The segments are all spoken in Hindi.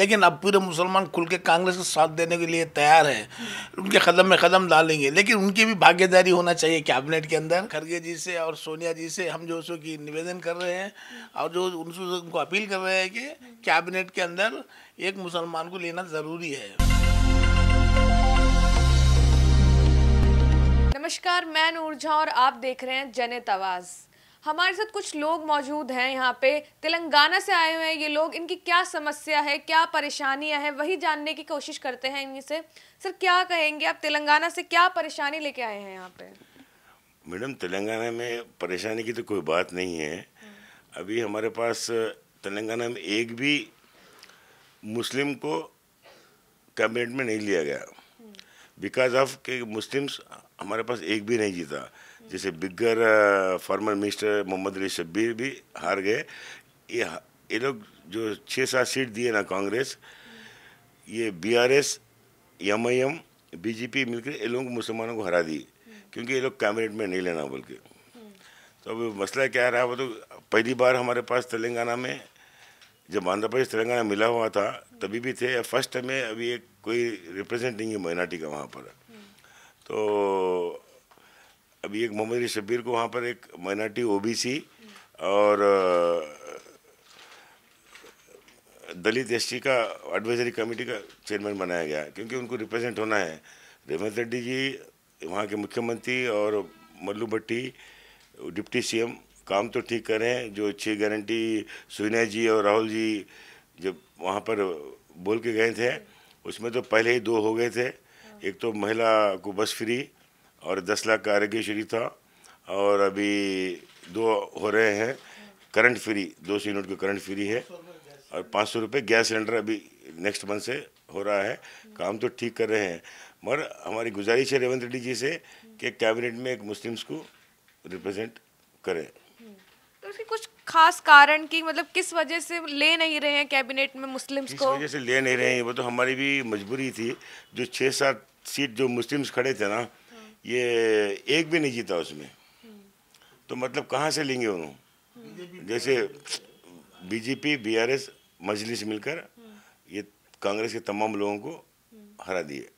लेकिन अब पूरे मुसलमान खुल के कांग्रेस को साथ देने के लिए तैयार है। उनके कदम में कदम डालेंगे। लेकिन उनकी भी भागीदारी होना चाहिए कैबिनेट के अंदर। खरगे जी से और सोनिया जी से हम जो की निवेदन कर रहे हैं और जो उनसे उनको अपील कर रहे हैं कि कैबिनेट के अंदर एक मुसलमान को लेना ज़रूरी है। नमस्कार, मैं नूरजहां और आप देख रहे हैं जनित आवाज़। हमारे साथ कुछ लोग मौजूद हैं यहाँ पे। तेलंगाना से आए हुए हैं ये लोग। इनकी क्या समस्या है? क्या परेशानियाँ हैं? वही जानने की कोशिश करते हैं इनसे से। सर, क्या कहेंगे आप? तेलंगाना से क्या परेशानी लेके आए हैं यहाँ पे? मैडम, तेलंगाना में परेशानी की तो कोई बात नहीं है। अभी हमारे पास तेलंगाना में एक भी मुस्लिम को कैबिनेट में नहीं लिया गया। बिकॉज़ ऑफ़ के मुस्लिम्स हमारे पास एक भी नहीं जीता। जैसे bigger former minister Mohammed Ali Shabbir भी हार गए। ये ये लोग जो छः सात सीट दिए ना कांग्रेस ये B R S M BRS MIM BJP मिलकर ये लोगों को मुसलमानों को हरा दी क्योंकि ये लोग कैबिनेट में नहीं लेना बोल के। तो अब मसला क्या रहा? वो तो पहली बार हमारे पास तेलंगाना में जब आंध्र प्रदेश तेलंगाना मिला हुआ था, तभी भी थे। फ़र्स्ट टाइम में अभी एक कोई रिप्रेजेंट नहीं है माइनॉरिटी का वहाँ पर। तो अभी एक मोहम्मद शब्बीर को वहाँ पर एक माइनॉरिटी ओबीसी और दलित एस का एडवाइजरी कमेटी का चेयरमैन बनाया गया क्योंकि उनको रिप्रेजेंट होना है। रेवंत रेड्डी जी, वहाँ के मुख्यमंत्री और मल्लू भट्टी, डिप्टी सीएम काम तो ठीक कर रहे हैं, जो अच्छी गारंटी सोनिया जी और राहुल जी जब वहाँ पर बोल के गए थे, उसमें तो पहले ही दो हो गए थे। एक तो महिला को बस फ्री और दस लाख का आरोग्य आरोग्यश्री था और अभी दो हो रहे हैं, करंट फ्री, दो सौ यूनिट का करंट फ्री है और पाँच सौ रुपये गैस सिलेंडर अभी नेक्स्ट मंथ से हो रहा है। काम तो ठीक कर रहे हैं, मगर हमारी गुजारिश है रेवंत रेड्डी जी से कि कैबिनेट में एक मुस्लिम्स को रिप्रेजेंट करें। तो उसकी कुछ खास कारण की मतलब किस वजह से ले नहीं रहे हैं कैबिनेट में मुस्लिम्स को? वजह से ले नहीं रहे हैं वो तो हमारी भी मजबूरी थी। जो छः सात सीट जो मुस्लिम्स खड़े थे ना ये एक भी नहीं जीता उसमें। तो मतलब कहाँ से लेंगे उन्होंने जैसे बीजेपी बीआरएस मजलिस मिलकर ये कांग्रेस के तमाम लोगों को हरा दिए।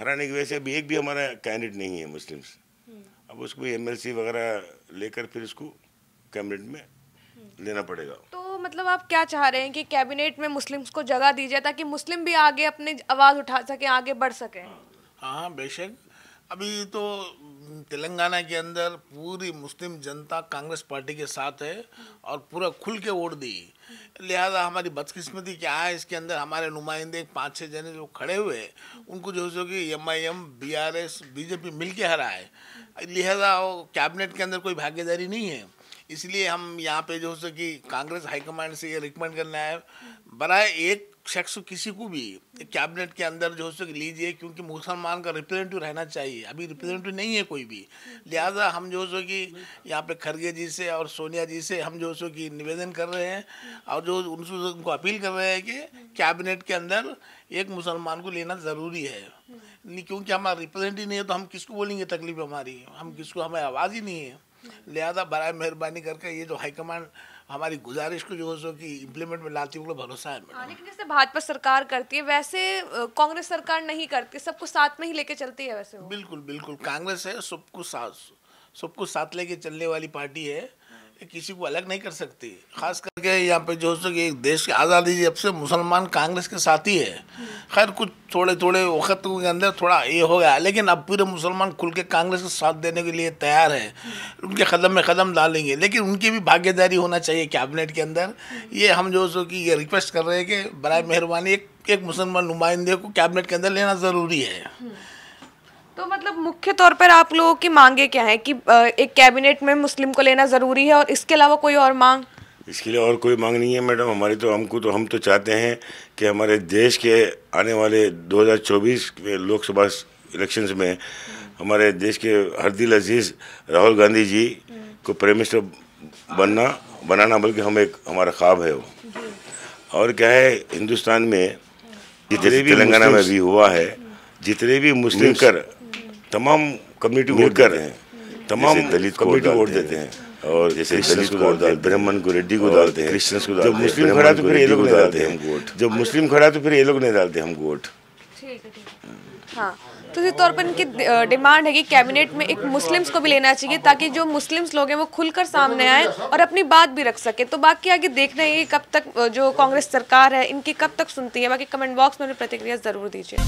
हराने की वजह से अभी एक भी हमारा कैंडिडेट नहीं है मुस्लिम्स। अब उसको एमएलसी वगैरह लेकर फिर उसको कैबिनेट में लेना पड़ेगा। तो मतलब आप क्या चाह रहे हैं कि कैबिनेट में मुस्लिम्स को जगह दी जाए ताकि मुस्लिम भी आगे अपनी आवाज़ उठा सके आगे बढ़ सके? हाँ हाँ बेशक। अभी तो तेलंगाना के अंदर पूरी मुस्लिम जनता कांग्रेस पार्टी के साथ है और पूरा खुल के वोट दी। लिहाजा हमारी बदकिस्मती क्या है इसके अंदर हमारे नुमाइंदे पाँच छः जने जो खड़े हुए उनको जो सो कि M I M B R S BJP मिल के हरा है लिहाजा कैबिनेट के अंदर कोई भागीदारी नहीं है। इसलिए हम यहाँ पे जो कि कांग्रेस हाईकमांड से ये रिकमेंड करना है। बराए एक शख्स किसी को भी कैबिनेट के अंदर जो है लीजिए, क्योंकि मुसलमान का रिप्रेजेंटेटिव रहना चाहिए। अभी रिप्रेजेंटेटिव नहीं है कोई भी। लिहाजा हम जो सो कि यहाँ पे खरगे जी से और सोनिया जी से हम जो सो कि निवेदन कर रहे हैं और जो उनसे उनको अपील कर रहे हैं कि कैबिनेट के अंदर एक मुसलमान को लेना ज़रूरी है। क्योंकि हमारा रिप्रेजेंटेटिव नहीं है तो हम किसको बोलेंगे तकलीफ़ हमारी? हम किसको, हमें आवाज़ ही नहीं है। लिहाजा बर मेहरबानी करके ये जो हाईकमांड हमारी गुजारिश को जो है कि इम्प्लीमेंट में लाती है भरोसा है हाँ, लेकिन जैसे भाजपा सरकार करती है वैसे कांग्रेस सरकार नहीं करती सबको साथ में ही लेके चलती है वैसे बिल्कुल बिल्कुल कांग्रेस है सबको साथ सबको साथ लेके चलने वाली पार्टी है। किसी को अलग नहीं कर सकती। खास करके यहाँ पे जो है एक देश की आज़ादी जब से मुसलमान कांग्रेस के साथ ही है खैर कुछ थोड़े थोड़े वक्त के अंदर थोड़ा ये हो गया, लेकिन अब पूरे मुसलमान खुल के कांग्रेस के साथ देने के लिए तैयार है, उनके कदम में कदम डालेंगे, लेकिन उनकी भी भागीदारी होना चाहिए कैबिनेट के अंदर। ये हम जो सो कि ये रिक्वेस्ट कर रहे हैं कि बर मेहरबानी एक एक मुसलमान नुमाइंदे को कैबिनेट के अंदर लेना ज़रूरी है। तो मतलब मुख्य तौर पर आप लोगों की मांगे क्या है कि एक कैबिनेट में मुस्लिम को लेना ज़रूरी है और इसके अलावा कोई और मांग? इसके लिए और कोई मांग नहीं है मैडम। हमारी तो हमको तो हम तो चाहते हैं कि हमारे देश के आने वाले 2024 के लोकसभा इलेक्शंस में हमारे देश के हरदिल अज़ीज़ राहुल गांधी जी को प्राइम मिनिस्टर बनना बनाना बल्कि हम एक हमारा ख्वाब है वो। और क्या है हिंदुस्तान में जितने भी तेलंगाना में भी हुआ है जितने भी मुस्लिम कर तमाम कम्युनिटी वोट कर रहे हैं। तमाम दलित कम्युनिटी वोट देते हैं। और जैसे दलित को डालते हैं। ब्राह्मण को रेड्डी को डालते हैं। क्रिश्चियंस को जब डालते मुस्लिम खड़ा तो फिर ये लोग नहीं डालते हम वोट। जब मुस्लिम खड़ा तो फिर ये लोग नहीं डालते हम वोट। ठीक है ठीक हाँ। तो इसी तौर पर इनकी डिमांड है कि कैबिनेट में एक मुस्लिम्स को भी लेना चाहिए ताकि जो मुस्लिम्स लोग हैं वो खुलकर सामने आए और अपनी बात भी रख सके। तो बाकी आगे देखना है कि कब तक जो कांग्रेस सरकार है इनकी कब तक सुनती है? बाकी कमेंट बॉक्स में अपनी प्रतिक्रिया ज़रूर दीजिए।